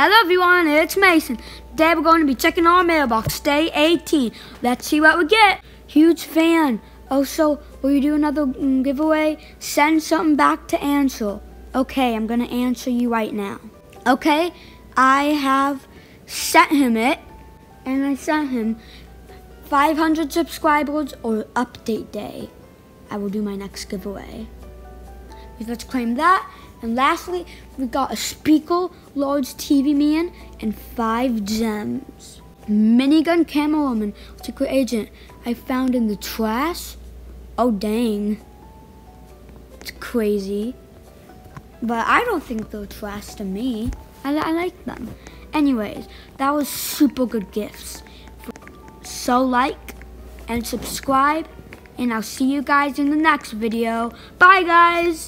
Hello everyone, it's Mason. Today we're going to be checking our mailbox, day 18. Let's see what we get. Huge fan. Also, will you do another mm, giveaway? Send something back to Ansel. Okay, I'm going to answer you right now. Okay, I have sent him it, and I sent him 500 subscribers or update day. I will do my next giveaway. Let's claim that. And lastly, we got a Speaker, large TV man, and five gems. Minigun Camo Woman, Secret Agent, I found in the trash. Oh dang. It's crazy. But I don't think they're trash to me. I, I like them. Anyways, that was super good gifts. So like and subscribe and I'll see you guys in the next video. Bye guys!